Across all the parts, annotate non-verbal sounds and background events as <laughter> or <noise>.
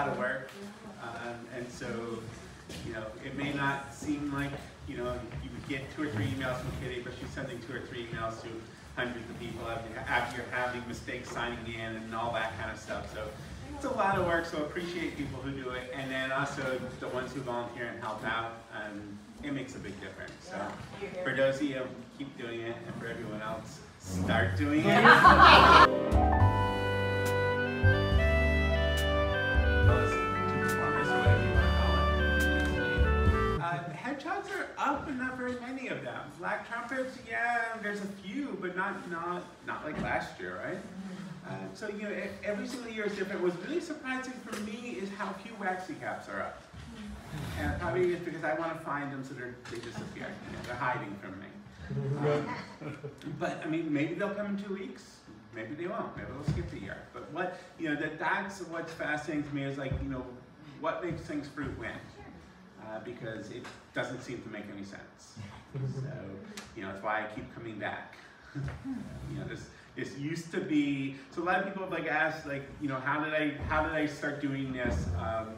lot of work. Um, and so, you know, it may not seem like, you know, you would get two or three emails from Kitty, but she's sending two or three emails to hundreds of people after, after you're having mistakes signing in and all that kind of stuff. So it's a lot of work, so appreciate people who do it. And then also the ones who volunteer and help out, um, it makes a big difference. So for those of you, keep doing it, and for everyone else, start doing it. <laughs> <laughs> performers or whatever you want to call it. Uh, hedgehogs are up, but not very many of them. Black trumpets, yeah, there's a few, but not not not like last year, right? Uh, so you know, every single year is different. What's really surprising for me is how few waxy caps are up. And probably it's because I want to find them so they're, they disappear. You know, they're hiding from me. Um, <laughs> but I mean, maybe they'll come in two weeks. Maybe they won't. Maybe they'll skip the year. But what you know, that that's what's fascinating to me is like you know, what makes things fruit win, uh, because it doesn't seem to make any sense. <laughs> So you know, that's why I keep coming back. you know, this this used to be. So a lot of people have like asked like you know, how did I how did I start doing this? Um,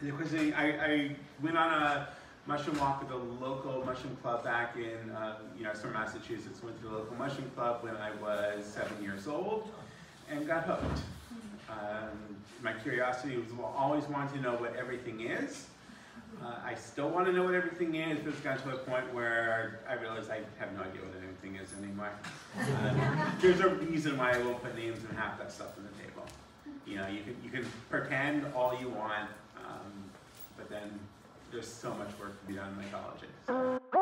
and the question, I, I went on a mushroom walk with a local mushroom club back in, uh, you know, Summer, Massachusetts. Went to the local mushroom club when I was seven years old and got hooked. Um, my curiosity was always wanting to know what everything is. Uh, I still want to know what everything is, but it's gotten to a point where I realize I have no idea what anything is anymore. Uh, there's a reason why I won't put names and half that stuff on the table. You know, you can you can pretend all you want, um, but then there's so much work to be done in mycology. So. Uh,